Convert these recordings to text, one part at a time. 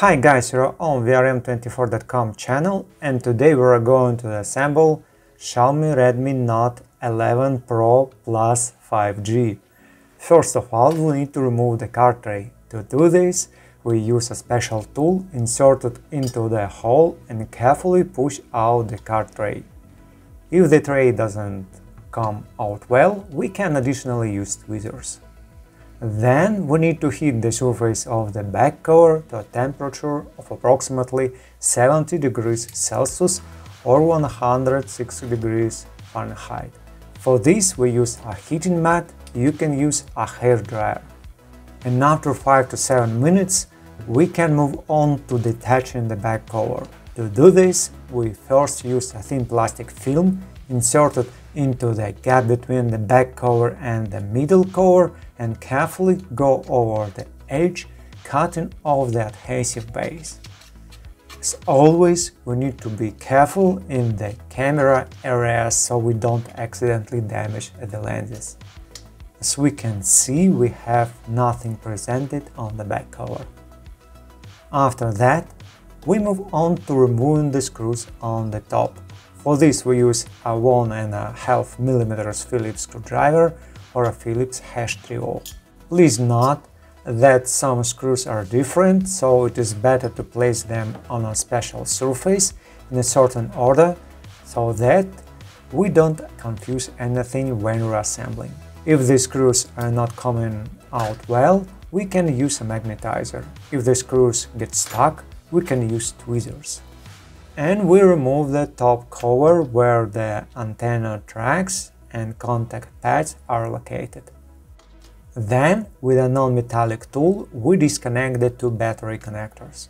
Hi guys, you're on VRM24.com channel and today we're going to assemble Xiaomi Redmi Note 11 Pro Plus 5G. First of all, we need to remove the card tray. To do this, we use a special tool inserted into the hole and carefully push out the card tray. If the tray doesn't come out well, we can additionally use tweezers. Then we need to heat the surface of the back cover to a temperature of approximately 70 degrees Celsius or 160 degrees Fahrenheit. For this we use a heating mat, you can use a hair dryer. And after 5 to 7 minutes we can move on to detaching the back cover. To do this, we first use a thin plastic film inserted into the gap between the back cover and the middle cover and carefully go over the edge, cutting off the adhesive base. As always, we need to be careful in the camera area so we don't accidentally damage the lenses. As we can see, we have nothing presented on the back cover. After that, we move on to removing the screws on the top. For this we use a 1.5 mm Phillips screwdriver or a Phillips H3O. Please note that some screws are different, so it is better to place them on a special surface in a certain order so that we don't confuse anything when reassembling. If the screws are not coming out well, we can use a magnetizer. If the screws get stuck, we can use tweezers. And we remove the top cover where the antenna tracks and contact pads are located. Then, with a non-metallic tool, we disconnect the two battery connectors.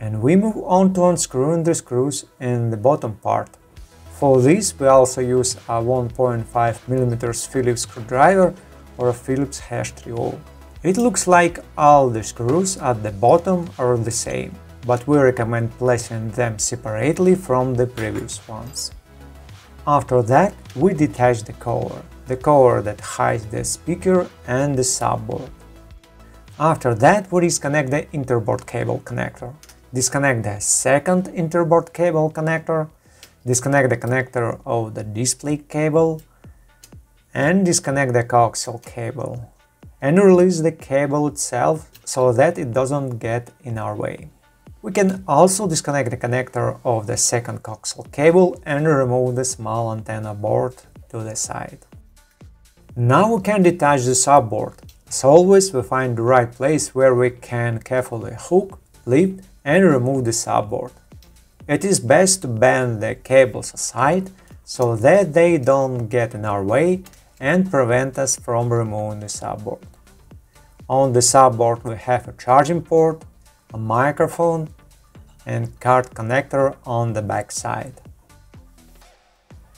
And we move on to unscrewing the screws in the bottom part. For this we also use a 1.5mm Phillips screwdriver or a Phillips H3O. It looks like all the screws at the bottom are the same, but we recommend placing them separately from the previous ones. After that, we detach the cover, the cover that hides the speaker and the subboard. After that, we disconnect the interboard cable connector. Disconnect the second interboard cable connector, disconnect the connector of the display cable, and disconnect the coaxial cable. And release the cable itself so that it doesn't get in our way. We can also disconnect the connector of the second coaxial cable and remove the small antenna board to the side. Now we can detach the subboard. As always, we find the right place where we can carefully hook, lift and remove the subboard. It is best to bend the cables aside so that they don't get in our way and prevent us from removing the subboard. On the subboard we have a charging port, a microphone and card connector on the back side.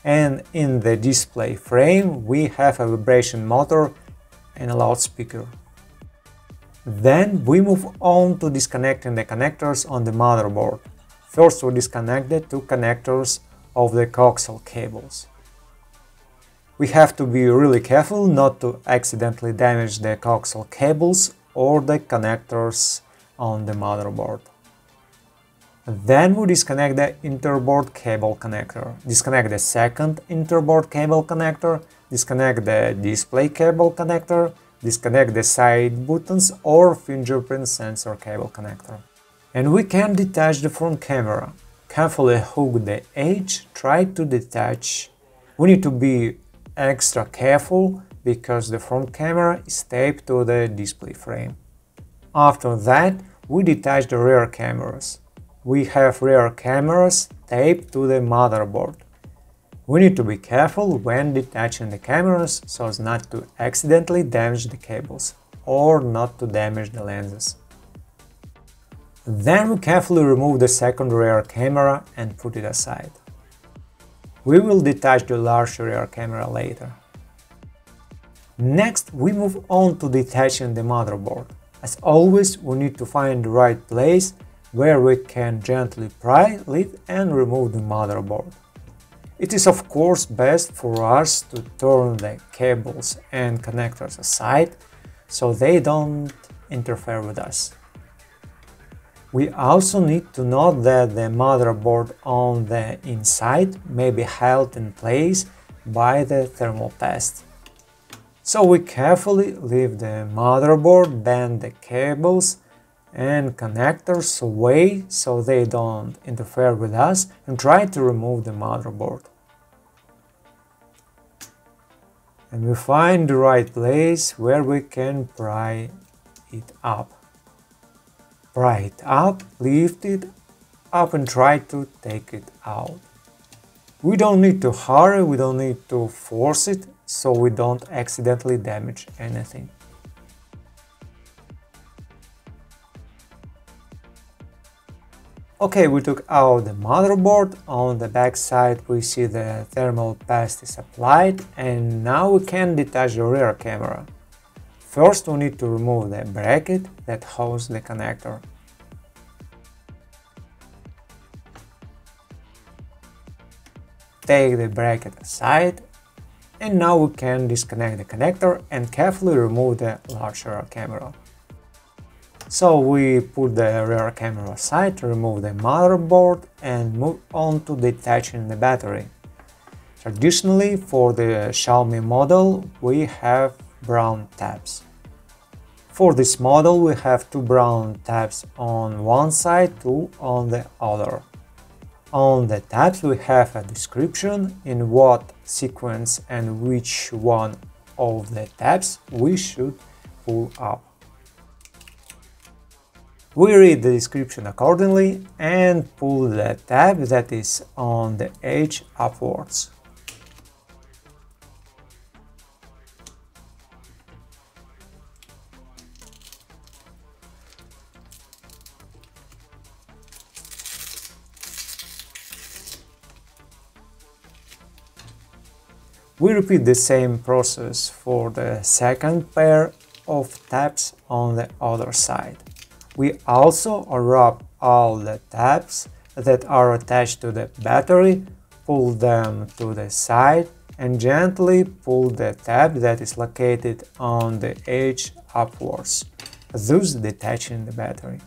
And in the display frame we have a vibration motor and a loudspeaker. Then we move on to disconnecting the connectors on the motherboard. First we disconnect the two connectors of the coaxial cables. We have to be really careful not to accidentally damage the coaxial cables or the connectors on the motherboard. Then we disconnect the interboard cable connector, disconnect the second interboard cable connector, disconnect the display cable connector, disconnect the side buttons or fingerprint sensor cable connector. And we can detach the front camera. Carefully hook the edge, try to detach. We need to be extra careful because the front camera is taped to the display frame. After that, we detach the rear cameras we have rear cameras taped to the motherboard. We need to be careful when detaching the cameras so as not to accidentally damage the cables or not to damage the lenses. Then we carefully remove the second rear camera and put it aside. We will detach the large rear camera later. Next, we move on to detaching the motherboard. As always, we need to find the right place where we can gently pry, lift and remove the motherboard. It is of course best for us to turn the cables and connectors aside so they don't interfere with us. We also need to note that the motherboard on the inside may be held in place by the thermal paste. So we carefully leave the motherboard, bend the cables and connectors away so they don't interfere with us and try to remove the motherboard. And we find the right place where we can pry it up. Pry it up, lift it up and try to take it out. We don't need to hurry, we don't need to force it, so we don't accidentally damage anything. Okay, we took out the motherboard, on the back side we see the thermal paste is applied and now we can detach the rear camera. First we need to remove the bracket that holds the connector. Take the bracket aside and now we can disconnect the connector and carefully remove the larger camera. So we put the rear camera aside remove the motherboard and move on to detaching the battery. Traditionally for the Xiaomi model we have brown tabs. For this model we have two brown tabs on one side, two on the other. On the tabs we have a description in what sequence and which one of the tabs we should pull up. We read the description accordingly and pull the tab that is on the edge upwards. We repeat the same process for the second pair of tabs on the other side. We also wrap all the tabs that are attached to the battery, pull them to the side and gently pull the tab that is located on the edge upwards, thus detaching the battery.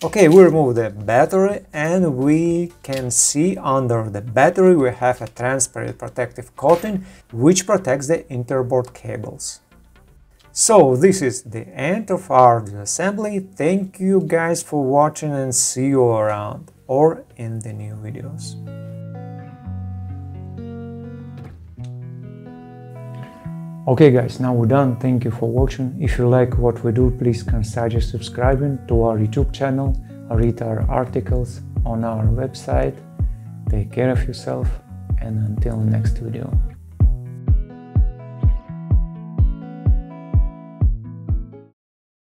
Okay, we remove the battery and we can see under the battery we have a transparent protective coating which protects the interboard cables. So this is the end of our assembly. Thank you guys for watching and see you around or in the new videos. Okay guys, now we're done. Thank you for watching. If you like what we do, please consider subscribing to our YouTube channel, read our articles on our website. Take care of yourself and until next video.